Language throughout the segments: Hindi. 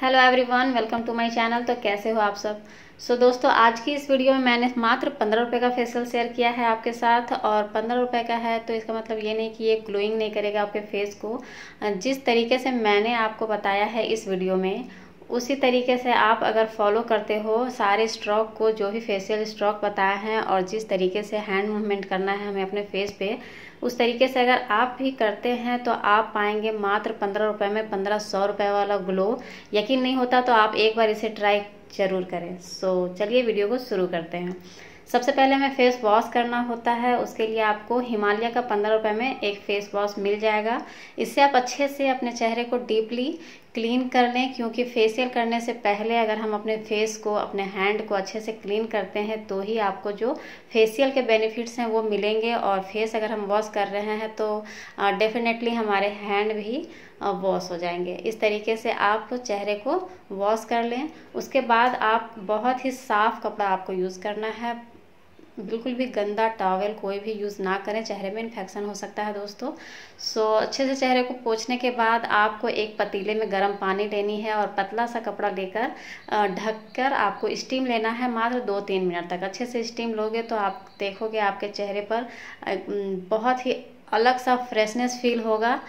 Hello everyone welcome to my channel तो कैसे हो आप सब? सो so, दोस्तों आज की इस वीडियो में मैंने मात्र पंद्रह रुपये का फेशियल शेयर किया है आपके साथ और पंद्रह रुपये का है तो इसका मतलब ये नहीं कि ये ग्लोइंग नहीं करेगा आपके फेस को। जिस तरीके से मैंने आपको बताया है इस वीडियो में उसी तरीके से आप अगर फॉलो करते हो, सारे स्ट्रोक को, जो भी फेशियल स्ट्रोक बताए हैं और जिस तरीके से हैंड मूवमेंट करना है हमें अपने फेस पे, उस तरीके से अगर आप भी करते हैं तो आप पाएँगे मात्र पंद्रह रुपये में पंद्रह सौ रुपये वाला ग्लो यकीन नहीं होता तो आप एक बार इसे ट्राई ज़रूर करें। सो चलिए वीडियो को शुरू करते हैं। सबसे पहले हमें फेस वॉश करना होता है। उसके लिए आपको हिमालय का पंद्रह रुपये में एक फेस वॉश मिल जाएगा। इससे आप अच्छे से अपने चेहरे को डीपली क्लीन कर लें, क्योंकि फेशियल करने से पहले अगर हम अपने फेस को, अपने हैंड को अच्छे से क्लीन करते हैं तो ही आपको जो फेशियल के बेनिफिट्स हैं वो मिलेंगे। और फेस अगर हम वॉश कर रहे हैं तो डेफिनेटली हमारे हैंड भी वॉश हो जाएँगे। इस तरीके से आप चेहरे को वॉश कर लें। उसके बाद आप बहुत ही साफ़ कपड़ा आपको यूज़ करना है। बिल्कुल भी गंदा टॉवल कोई भी यूज़ ना करें। चेहरे में इन्फेक्शन हो सकता है दोस्तों। सो अच्छे से चेहरे को पोछने के बाद आपको एक पतीले में गर्म पानी लेनी है और पतला सा कपड़ा लेकर ढककर आपको स्टीम लेना है मात्र दो तीन मिनट तक। अच्छे से स्टीम लोगे तो आप देखोगे आपके चेहरे पर बहुत ही अलग सा फ्रेशनेस फील होगा।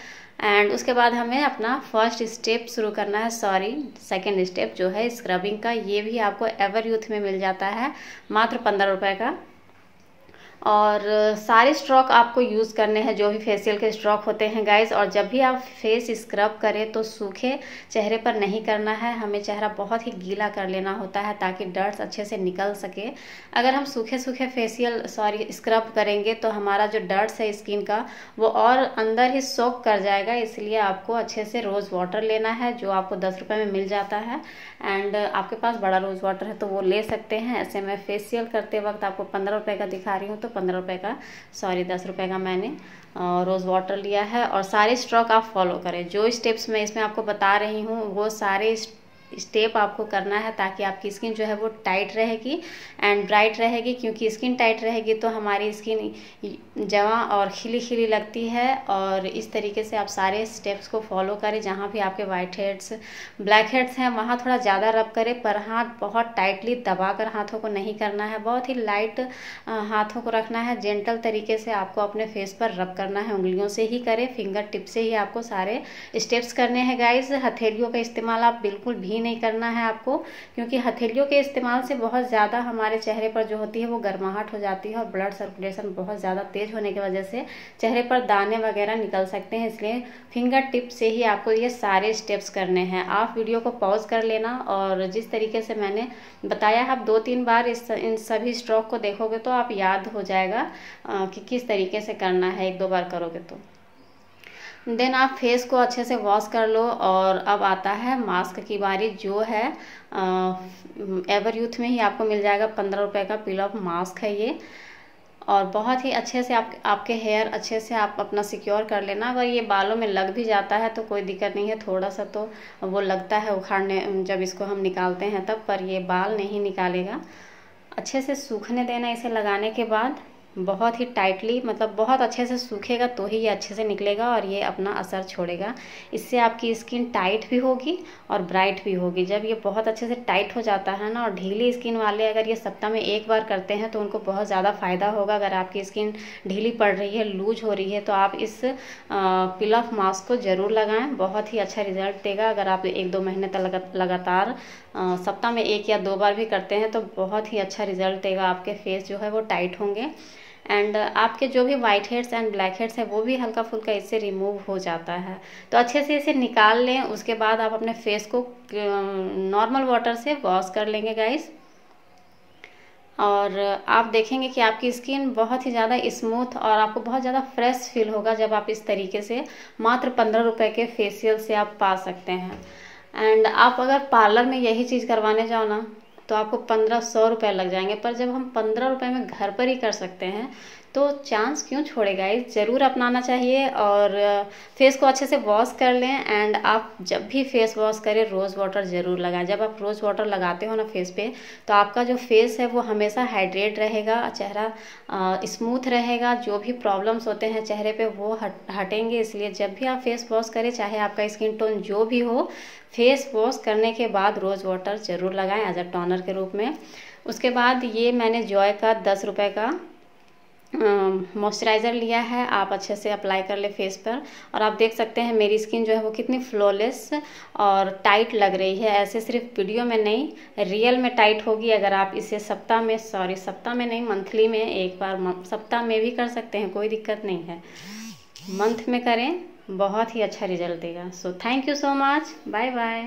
एंड उसके बाद हमें अपना फ़र्स्ट स्टेप शुरू करना है। सॉरी सेकेंड स्टेप जो है स्क्रबिंग का, ये भी आपको एवर यूथ में मिल जाता है। मात्र पंद्रह रुपये का। और सारे स्ट्रोक आपको यूज़ करने हैं, जो भी फेशियल के स्ट्रोक होते हैं गाइज़ और जब भी आप फेस स्क्रब करें तो सूखे चेहरे पर नहीं करना है, हमें चेहरा बहुत ही गीला कर लेना होता है ताकि डर्ट्स अच्छे से निकल सके। अगर हम सूखे सूखे फेशियल सॉरी स्क्रब करेंगे तो हमारा जो डर्ट्स है स्किन का, वो और अंदर ही सोक कर जाएगा, इसलिए आपको अच्छे से रोज़ वाटर लेना है, जो आपको दस रुपये में मिल जाता है। एंड, आपके पास बड़ा रोज़ वाटर है तो वो ले सकते हैं। ऐसे मैं फेशियल करते वक्त आपको पंद्रह रुपये का दिखा रही हूँ तो पंद्रह रुपये का सॉरी दस रुपये का मैंने रोज़ वाटर लिया है और सारे स्ट्रोक आप फॉलो करें। जो स्टेप्स मैं इसमें आपको बता रही हूँ, वो सारे स्टेप आपको करना है ताकि आपकी स्किन जो है वो टाइट रहेगी एंड ब्राइट रहेगी, क्योंकि स्किन टाइट रहेगी तो हमारी स्किन जवा और खिली खिली लगती है और इस तरीके से आप सारे स्टेप्स को फॉलो करें जहाँ भी आपके वाइट हेड्स ब्लैक हेड्स हैं, वहाँ थोड़ा ज़्यादा रब करें, पर हाथ बहुत टाइटली दबा कर हाथों को नहीं करना है, बहुत ही लाइट हाथों को रखना है जेंटल तरीके से आपको अपने फेस पर रब करना है, उंगलियों से ही करें फिंगर टिप से ही आपको सारे स्टेप्स करने हैं गाइज़ हथेलियों का इस्तेमाल आप बिल्कुल भी ही नहीं करना है आपको, क्योंकि हथेलियों के इस्तेमाल से बहुत ज़्यादा हमारे चेहरे पर जो होती है वो गर्माहट हो जाती है और ब्लड सर्कुलेशन बहुत ज़्यादा तेज होने की वजह से चेहरे पर दाने वगैरह निकल सकते हैं। इसलिए फिंगर टिप से ही आपको ये सारे स्टेप्स करने हैं। आप वीडियो को पॉज कर लेना और जिस तरीके से मैंने बताया, आप दो तीन बार इस, इन सभी स्ट्रोक को देखोगे तो आप याद हो जाएगा कि किस तरीके से करना है, एक दो बार करोगे तो। देन आप फेस को अच्छे से वॉश कर लो और अब आता है मास्क की बारी, जो है एवर यूथ में ही आपको मिल जाएगा, पंद्रह रुपये का पिल ऑफ़ मास्क है ये। और बहुत ही अच्छे से आप, आपके हेयर अच्छे से आप अपना सिक्योर कर लेना। अगर ये बालों में लग भी जाता है तो कोई दिक्कत नहीं है थोड़ा सा तो वो लगता है उखाड़ने, जब इसको हम निकालते हैं तब, पर ये बाल नहीं निकालेगा। अच्छे से सूखने देना इसे लगाने के बाद। बहुत ही टाइटली मतलब बहुत अच्छे से सूखेगा तो ही ये अच्छे से निकलेगा और ये अपना असर छोड़ेगा। इससे आपकी स्किन टाइट भी होगी और ब्राइट भी होगी। जब ये बहुत अच्छे से टाइट हो जाता है ना और ढीली स्किन वाले अगर ये सप्ताह में एक बार करते हैं तो उनको बहुत ज़्यादा फ़ायदा होगा। अगर आपकी स्किन ढीली पड़ रही है, लूज हो रही है तो आप इस पिल ऑफ़ मास्क को ज़रूर लगाएँ। बहुत ही अच्छा रिज़ल्ट देगा। अगर आप एक दो महीने तक लगातार सप्ताह में एक या दो बार भी करते हैं तो बहुत ही अच्छा रिज़ल्ट देगा। आपके फेस जो है वो टाइट होंगे। एंड आपके जो भी white heads and black heads है, वो भी हल्का फुल्का इससे रिमूव हो जाता है। तो अच्छे से इसे निकाल लें, उसके बाद आप अपने फेस को नॉर्मल वाटर से वॉश कर लेंगे गाइस और आप देखेंगे कि आपकी स्किन बहुत ही ज़्यादा स्मूथ और आपको बहुत ज़्यादा फ्रेश फील होगा जब आप इस तरीके से मात्र पंद्रह रुपये के फेशियल से आप पा सकते हैं। एंड आप अगर पार्लर में यही चीज़ करवाने जाओ ना तो आपको पंद्रह सौ रुपये लग जाएँगे। पर जब हम पंद्रह रुपये में घर पर ही कर सकते हैं तो चांस क्यों छोड़े गाइस ज़रूर अपनाना चाहिए और फेस को अच्छे से वॉश कर लें एंड आप जब भी फेस वॉश करें रोज़ वाटर ज़रूर लगाएँ। जब आप रोज़ वाटर लगाते हो ना फेस पे तो आपका जो फेस है वो हमेशा हाइड्रेट रहेगा, चेहरा स्मूथ रहेगा, जो भी प्रॉब्लम्स होते हैं चेहरे पे वो हट, हटेंगे। इसलिए जब भी आप फेस वॉश करें, चाहे आपका स्किन टोन जो भी हो फेस वॉश करने के बाद रोज़ वाटर ज़रूर लगाएँ एज अ टॉनर के रूप में। उसके बाद ये मैंने जॉय का दस रुपये का मॉइस्चराइज़र लिया है, आप अच्छे से अप्लाई कर ले फेस पर। और आप देख सकते हैं मेरी स्किन जो है वो कितनी फ्लॉलेस और टाइट लग रही है। ऐसे सिर्फ़ वीडियो में नहीं रियल में टाइट होगी अगर आप इसे सप्ताह में सॉरी सप्ताह में नहीं मंथली में एक बार सप्ताह में भी कर सकते हैं, कोई दिक्कत नहीं है। मंथ में करें, बहुत ही अच्छा रिज़ल्ट देगा। So thank you so much bye bye